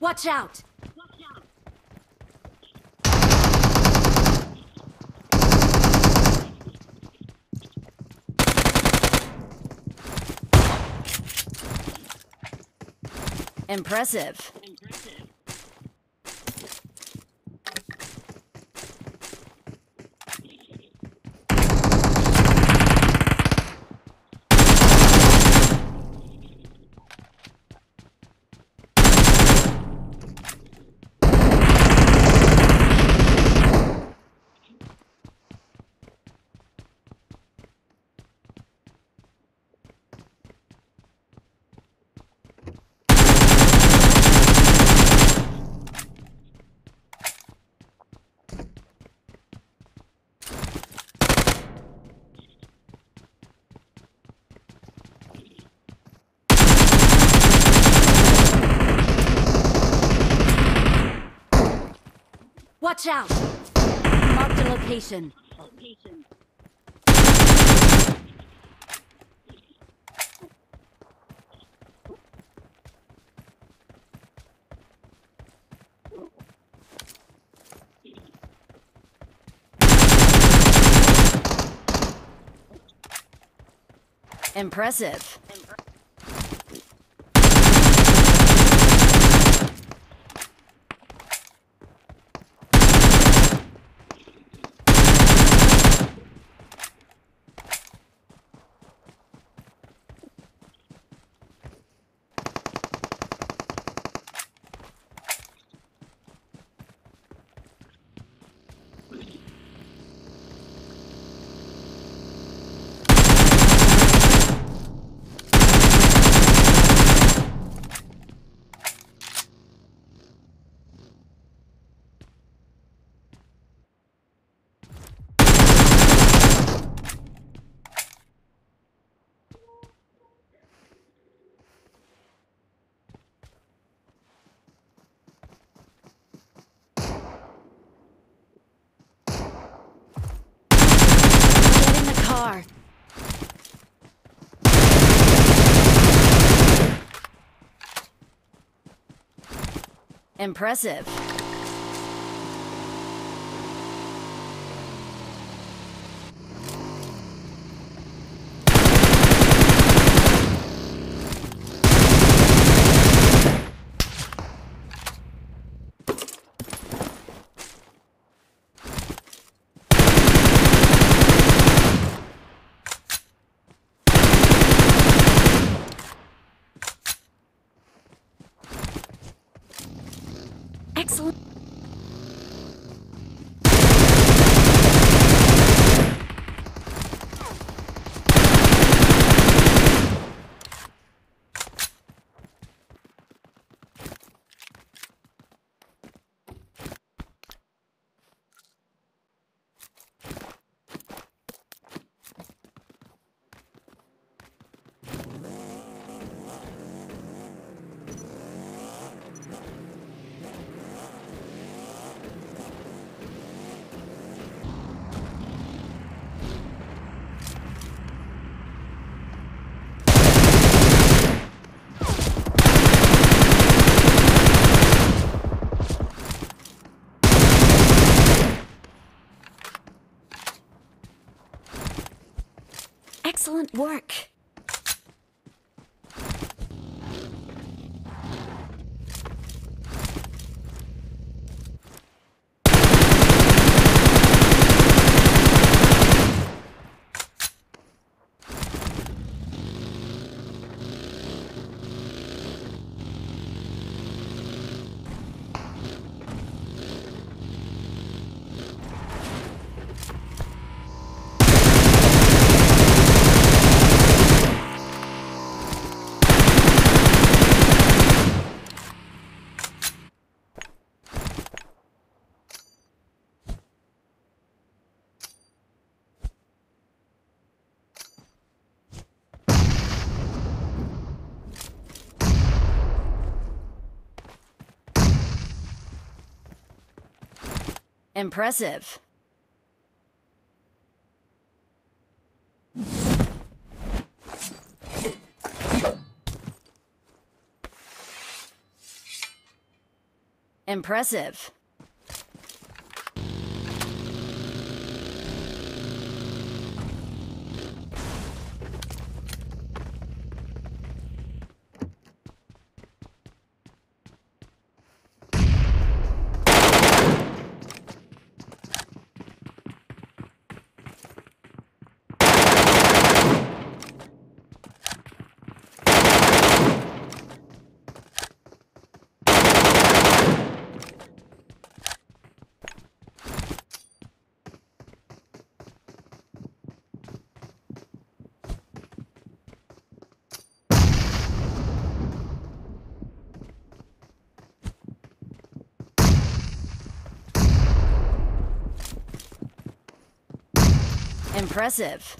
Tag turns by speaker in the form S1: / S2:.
S1: Watch out! Impressive. Watch out! Mark the location. Impressive. Impressive. Excellent. Excellent work. Impressive. Impressive. Impressive.